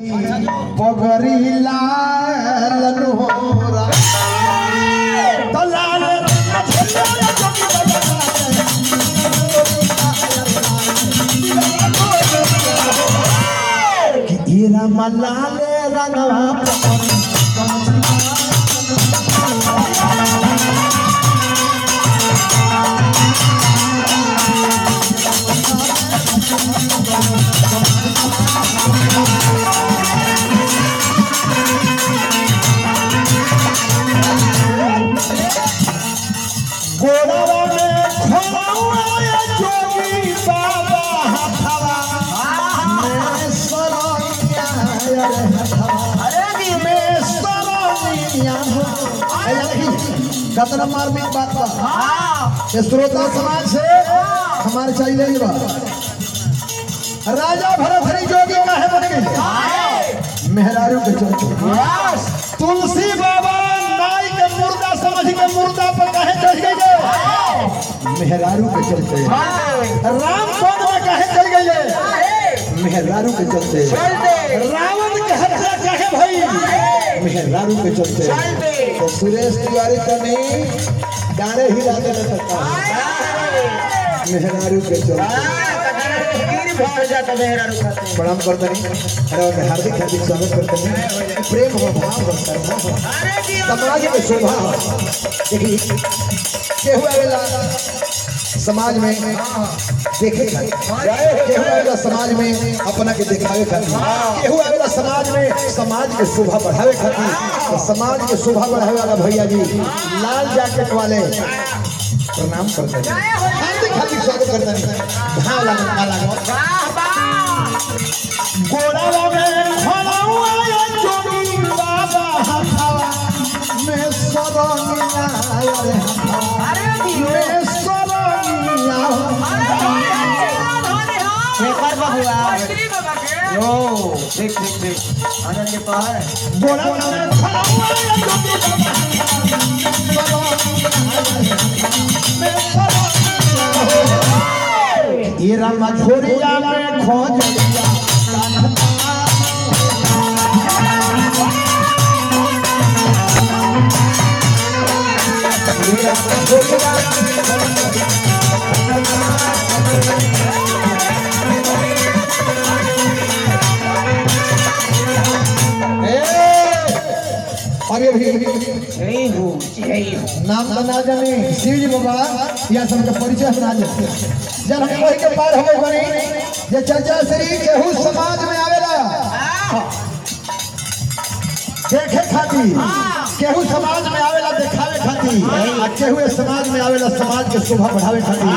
पगरी लाल नोरा दलाल कि हीरा नहीं कतना मार्मिक बात बा ये श्रोता समाज से। हमारे चाहिए बा राजा भरत हरि जोगी काहे बन गई मेहरारू के चलते यस तुलसी बाबा नाई के मुर्दा समझ के मुर्दा पर काहे चढ़ गए मेहरारू के चलते राम वन में काहे चल गए मेहरारू के चलते रावण के हत्या काहे भई। मेहरारू के चलते तो सुरेश तिवारी का नहीं, गाने ही राजा ने सकता मेहरारू के चलते प्रणाम करते हैं। और हार्दिक हार्दिक स्वागत करते हैं। प्रेम हो, भाव हो श्रद्धा हो। समाज में शोभा हो। देखिए समाज में देखे केहू आवेला समाज में अपना के दिखावे खातिर। केहू आवेला समाज में समाज के शोभा बढ़ावे खातिर। तो समाज के शोभा बढ़ावे वाला भैया जी लाल जैकेट वाले प्रणाम करते हैं हार्दिक हार्दिक स्वागत करते हैं भाव लागल का ठीक ठीक ठीक आनंद के पार गोड़ावा में खड़ावा या ये रामा झोरिया में खोज अरे जय हो जय हो। नाम तो ना जाने शिव जी बाबा या सबके परिचय सुना देते जब हम वही के पार हो बनी जे चर्चा श्री केहू समाज में आवेला। देखे खातिर केहू समाज में आवेला देखावे खातिर आ केहू ए समाज में आवेला समाज के शोभा बढ़ावे खातिर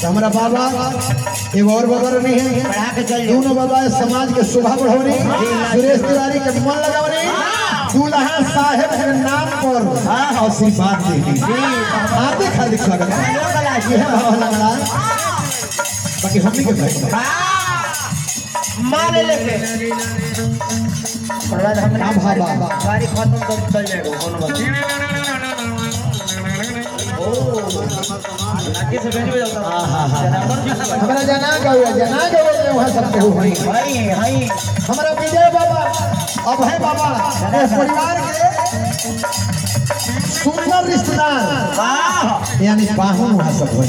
तो हमारा बाबा एगो और बाबा नहीं है। दोनों बाबा समाज के शोभा बढ़ावनी सुरेश तिवारी के मन लगावनी। दूल्हा साहेब के नाम पर। आशीर्वाद दी हार्दिक हार्दिक स्वागत है। यह भाव लगला बाकी हमनी के भाई मारे लेके। प्रवाद हम का भावा सारी खत्म कर चल जाएगा। कौन बात हमारा जना गए जना गए वहाँ सबके हो। भाई भाई हाय हमारा विजय बाबा अभय बाबा इस परिवार के सुंदर रिश्तेदार यानी पाहुन वहाँ सब हो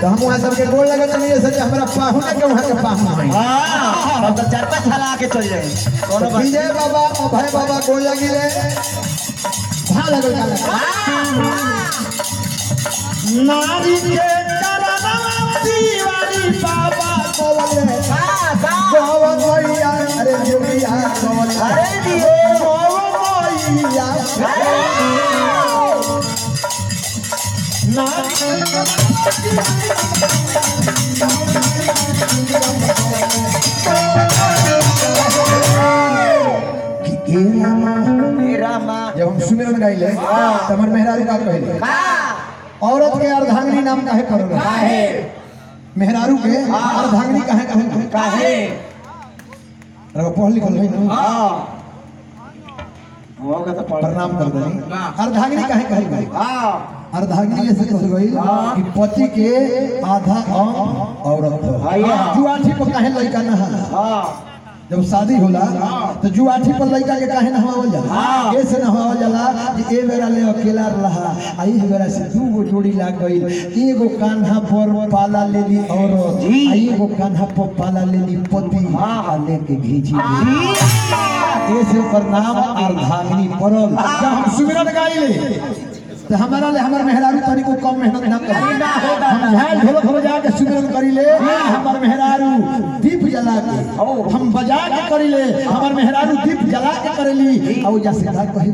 तो हम वहाँ सबके गोल लगे तो नहीं सके हमारा पाहुन के वहाँ के पाहुन हुई अब तो चार पाँच साल आके चल जाए विजय बाबा अभय बाबा गोल लगी रे भा लगल का नारी के बाबा कोवले गोवन मैया अरे जोगिया गोवन अरे दियो। गोवन मैया। नारी। कि ए रामा जब हम सुमिरन गाइले तो हमर मेहरारू का कहले। औरत के अर्धांगिनी नाम काहे करल काहे? मेहरारू के अर्धांगिनी काहे कहल काहे? रहो पढ़ लिखल है ना हाँ। होगा तो पढ़। प्रणाम कर दे अर्धांगिनी काहे गई हाँ। अर्धांगिनी ऐसे कहल गई कि पति के आधा अंग औरत हो हाँ, हाँ। जुआठी पर काहे लड़का ना है? हाँ। जब शादी होला तो जुआठी पर लड़का के काहे नहवावल जाला? कैसे नहवावल जाला कि ए बेरा ले अकेला रहा आ ई बेरा से दू गो जोड़ी लाग गई एगो कान्हा पर पाला ले ली और आ एगो कान्हा पर पाला ले ली पति आ लेके घीची ऐसे ओकर नाम अर्धांगिनी पड़ल। जब हम सुमिरन गाइले तो हमारा ले हमार मेहरारू तनी को कम मेहनत ना कर। हम झाल ढोलक बजा के सुमिरन करिले हमार मेहरारू दीप जला के। हम बजा के करी ले। हमार मेहरारू दीप जला के करेली। औ जा सीधा कही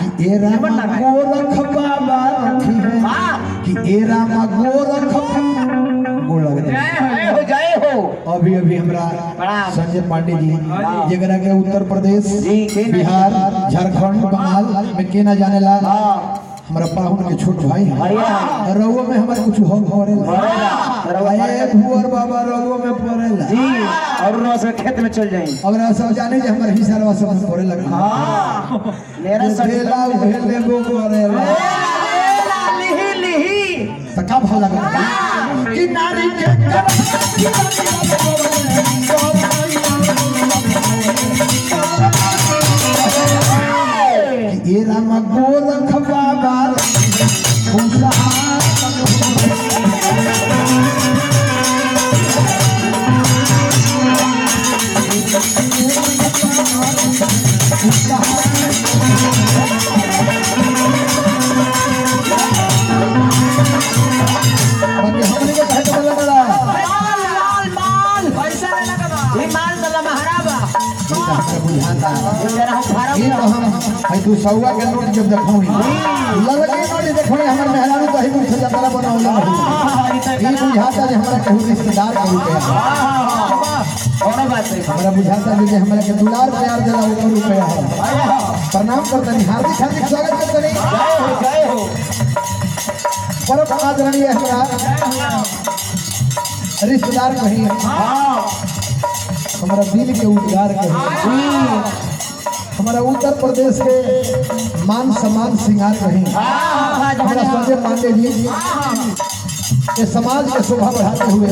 कि ए रामा गोरख बाबा रखी है। कि ए रामा गोरख अभी अभी हमरा। संजय पांडे जी। जगरा के उत्तर प्रदेश बिहार झारखंड बंगाल में के ना जाने ला हमारा पाहुन के छोट भाई हैं। रउआ में हमारे कुछ हो भुअर बाबा रउआ में पड़ेला जी और उन्होंने से खेत में चल जाएँगे। और सब जाने जे हमारे सब में पड़े लगा मेरा पड़ेला लिही लिही। त का भाव लगा कि नारी के कि है। सौवा के नोट जब देखोई ललके नोट देखोई हमर मेहरारू तो ही मुझे जतरा बनावला ये बुझाता जे हमरा कहू रिश्तेदार के रुपया और बात है हमरा बुझाता जे हमरा के दुलार प्यार देला ऊपर रुपया है प्रणाम करतनी हार्दिक हार्दिक स्वागत करतनी जय हो जय हो परम आदरणीय हमरा रिश्तेदार कहीं हमारा दिल के उद्गार कहीं हमारा उत्तर प्रदेश के मान सम्मान श्रृंगार कहीं हमारा संजय पांडे जी। ये समाज के शोभा बढ़ाते हुए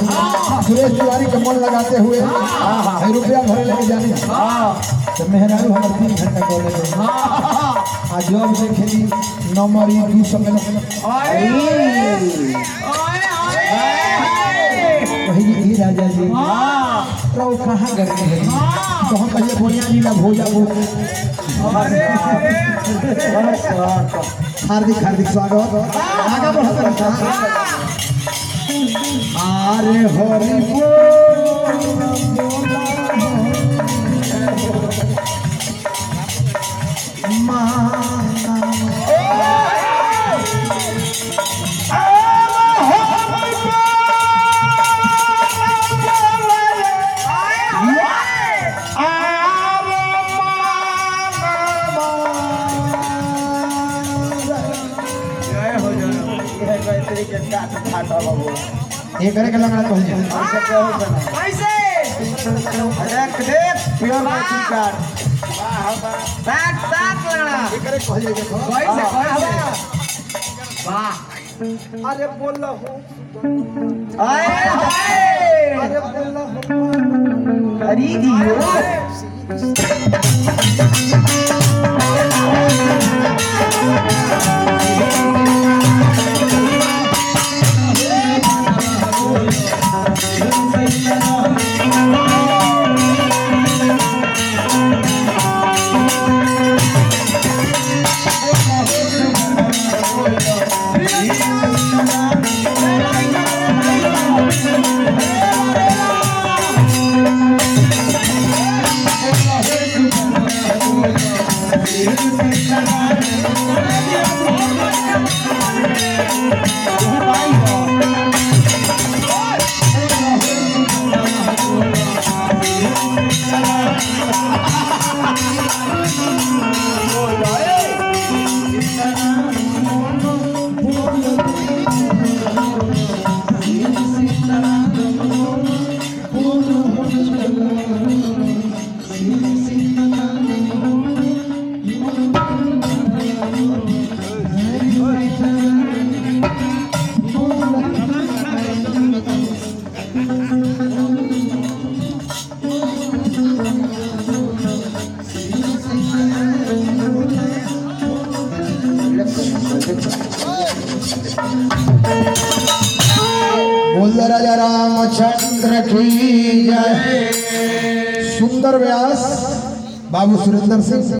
सुरेश तिवारी के मन लगाते हुए रुपया भरे लेके जाने। तो मेहरारू हमारे तीन घंटा बोले थे आ जब से खेली नंबर दू सौ में वही राजा जी। तो वो कहाँ करते हैं? तो हम पहले बोलिया जी ना भोजा वो। हार्दिक हार्दिक स्वागत। आगे बढ़त रहता अरे हरि ये करे के लगा तो कैसे देख देख प्योर मैचिंग कार्ड सात सात लड़ा ये करे कहले देखो। कैसे कैसे वाह। अरे बोल हो। आए हाय अरे बोल हो। अरे दियो रामचंद्र की जय। सुंदर व्यास बाबू सुरेंद्र सिंह।